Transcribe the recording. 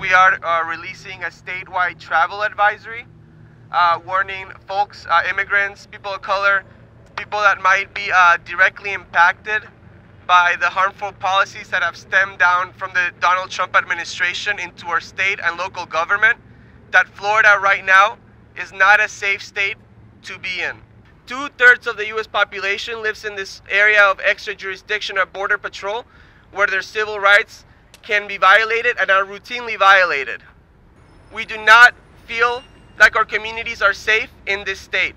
We are uh, releasing a statewide travel advisory uh, warning folks, uh, immigrants, people of color, people that might be uh, directly impacted by the harmful policies that have stemmed down from the Donald Trump administration into our state and local government, that Florida right now is not a safe state to be in. Two thirds of the U.S. population lives in this area of extra jurisdiction of Border Patrol, where their civil rights can be violated and are routinely violated. We do not feel like our communities are safe in this state.